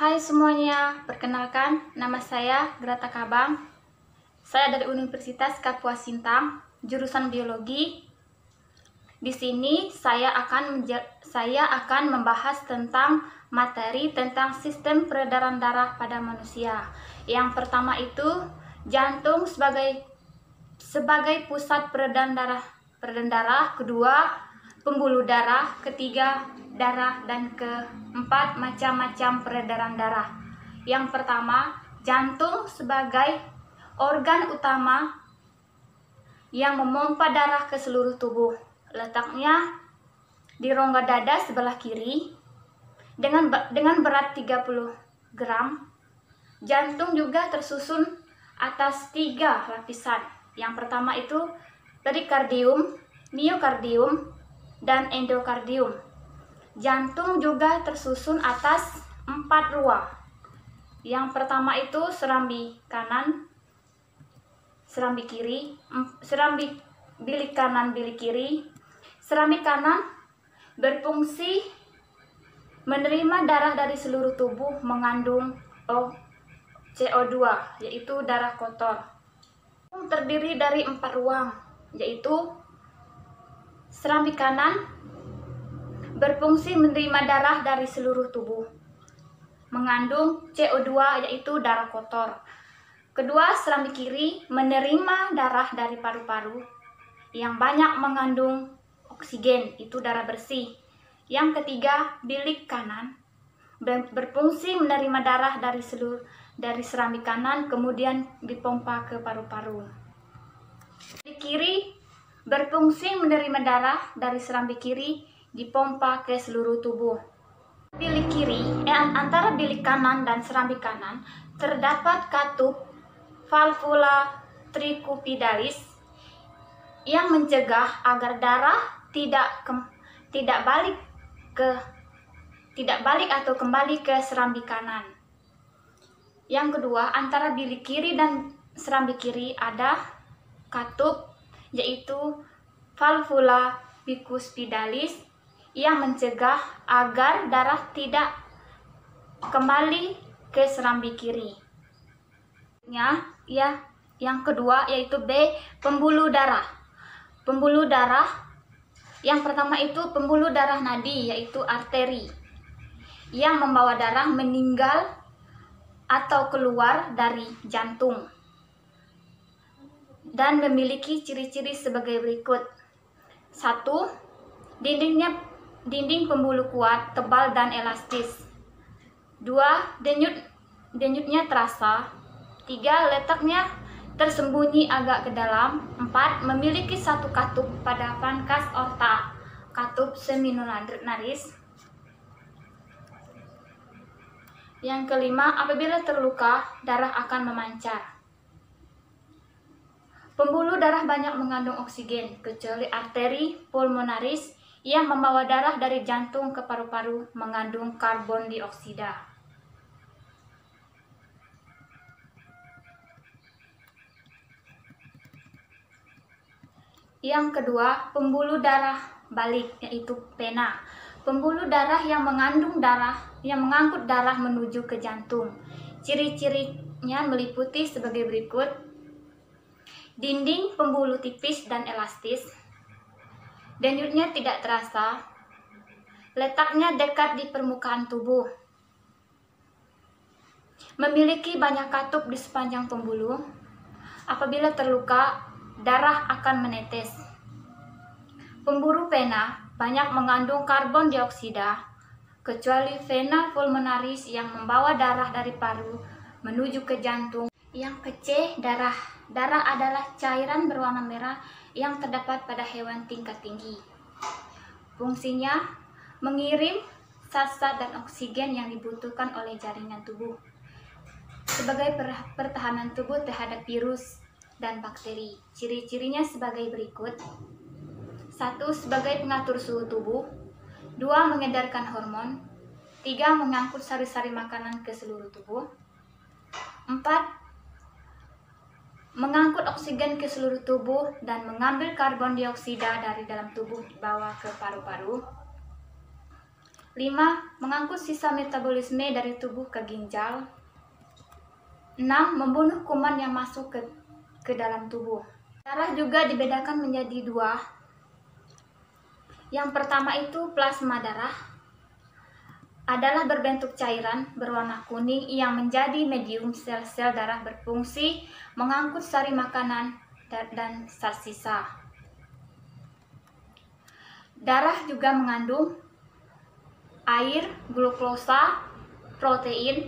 Hai semuanya, perkenalkan nama saya Grata Kabang. Saya dari Universitas Kapuas Sintang, jurusan biologi. Di sini saya akan saya akan membahas tentang materi tentang sistem peredaran darah pada manusia. Yang pertama itu jantung sebagai sebagai pusat peredaran darah peredaran darah, kedua pembuluh darah, ketiga darah, dan keempat macam-macam peredaran darah. Yang pertama, jantung sebagai organ utama yang memompa darah ke seluruh tubuh. Letaknya di rongga dada sebelah kiri dengan dengan berat 30 gram. Jantung juga tersusun atas tiga lapisan. Yang pertama itu perikardium, miokardium, dan endokardium. Jantung juga tersusun atas empat ruang. Yang pertama itu serambi kanan, serambi kiri, serambi bilik kanan, bilik kiri. Serambi kanan berfungsi menerima darah dari seluruh tubuh mengandung CO2, yaitu darah kotor. Terdiri dari empat ruang, yaitu serambi kanan berfungsi menerima darah dari seluruh tubuh, mengandung CO2 yaitu darah kotor. Kedua, serambi kiri menerima darah dari paru-paru yang banyak mengandung oksigen, itu darah bersih. Yang ketiga, bilik kanan berfungsi menerima darah dari seluruh dari serambi kanan kemudian dipompa ke paru-paru. Di kiri berfungsi menerima darah dari serambi kiri dipompa ke seluruh tubuh. Bilik kiri, eh, antara bilik kanan dan serambi kanan, terdapat katup valvula tricupidalis yang mencegah agar darah tidak ke, tidak balik ke tidak balik atau kembali ke serambi kanan. Yang kedua, antara bilik kiri dan serambi kiri ada katup yaitu valvula bicuspidalis yang mencegah agar darah tidak kembali ke serambi kiri. Ya, ya. Yang kedua yaitu B, pembuluh darah. Pembuluh darah yang pertama itu pembuluh darah nadi yaitu arteri yang membawa darah meninggal atau keluar dari jantung dan memiliki ciri-ciri sebagai berikut. Satu, dindingnya dinding pembuluh kuat, tebal dan elastis. Dua, denyut denyutnya terasa. Tiga, letaknya tersembunyi agak ke dalam. Empat, memiliki satu katup pada pangkas orta, katup seminolaris. Yang kelima, apabila terluka, darah akan memancar. Pembuluh darah banyak mengandung oksigen, kecuali arteri pulmonaris yang membawa darah dari jantung ke paru-paru mengandung karbon dioksida. Yang kedua, pembuluh darah balik yaitu pena. Pembuluh darah yang mengandung darah yang mengangkut darah menuju ke jantung. Ciri-cirinya meliputi sebagai berikut: dinding pembuluh tipis dan elastis, Denyutnya tidak terasa. Letaknya dekat di permukaan tubuh. Memiliki banyak katup di sepanjang pembuluh. Apabila terluka, darah akan menetes. Pemburu pena banyak mengandung karbon dioksida, kecuali vena pulmonaris yang membawa darah dari paru menuju ke jantung. Yang kece, darah. Darah adalah cairan berwarna merah yang terdapat pada hewan tingkat tinggi. Fungsinya mengirim zat-zat dan oksigen yang dibutuhkan oleh jaringan tubuh sebagai pertahanan tubuh terhadap virus dan bakteri. Ciri-cirinya sebagai berikut. Satu, sebagai pengatur suhu tubuh. Dua, mengedarkan hormon. Tiga, mengangkut sari-sari makanan ke seluruh tubuh. Empat, mengangkut oksigen ke seluruh tubuh dan mengambil karbon dioksida dari dalam tubuh dibawa ke paru-paru. 5. Mengangkut sisa metabolisme dari tubuh ke ginjal. 6. Membunuh kuman yang masuk ke, ke dalam tubuh. Darah juga dibedakan menjadi dua. Yang pertama itu plasma darah adalah berbentuk cairan berwarna kuning yang menjadi medium sel-sel darah berfungsi mengangkut sari makanan dan sel sisa. Darah juga mengandung air, glukosa, protein,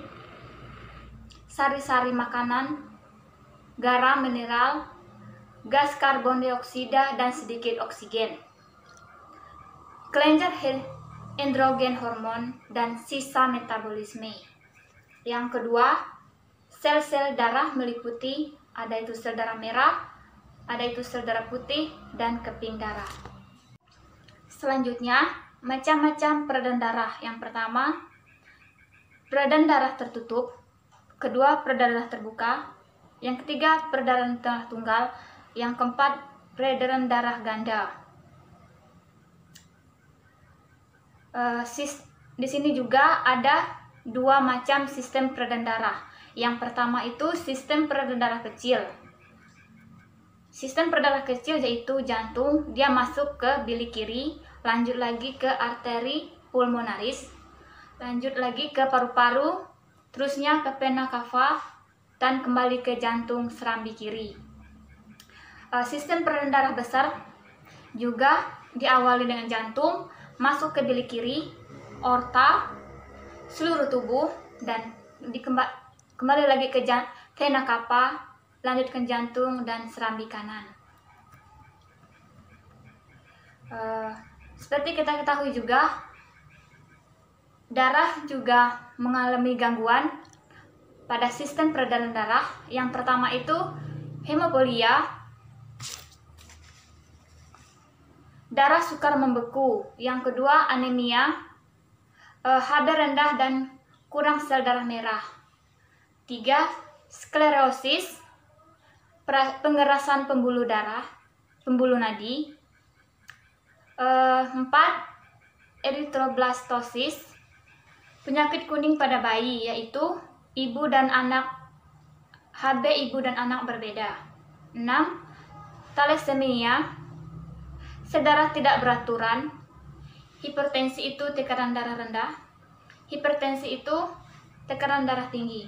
sari-sari makanan, garam mineral, gas karbon dioksida, dan sedikit oksigen. Kelenjar androgen hormon dan sisa metabolisme. Yang kedua, sel-sel darah meliputi ada itu sel darah merah, ada itu sel darah putih, dan keping darah. Selanjutnya, macam-macam peredaran darah. Yang pertama, peredaran darah tertutup. Kedua, peredaran darah terbuka. Yang ketiga, peredaran darah tunggal. Yang keempat, peredaran darah ganda. Uh, sis, di sini juga ada dua macam sistem peredaran darah. Yang pertama itu sistem peredaran darah kecil. Sistem peredaran kecil yaitu jantung, dia masuk ke bilik kiri, lanjut lagi ke arteri pulmonaris, lanjut lagi ke paru-paru, terusnya ke pena cava, dan kembali ke jantung serambi kiri. Uh, sistem peredaran darah besar juga diawali dengan jantung, masuk ke bilik kiri, orta, seluruh tubuh, dan dikemba kembali lagi ke vena cava, lanjutkan jantung dan serambi kanan. Uh, seperti kita ketahui juga, darah juga mengalami gangguan pada sistem peredaran darah. Yang pertama itu hemopolia, darah sukar membeku. Yang kedua anemia, HB eh, rendah dan kurang sel darah merah. Tiga, sklerosis, pengerasan pembuluh darah, pembuluh nadi. Uh, empat, eritroblastosis, penyakit kuning pada bayi, yaitu ibu dan anak, HB ibu dan anak berbeda. Enam, thalassemia, sedarah tidak beraturan, hipertensi itu tekanan darah rendah, hipertensi itu tekanan darah tinggi.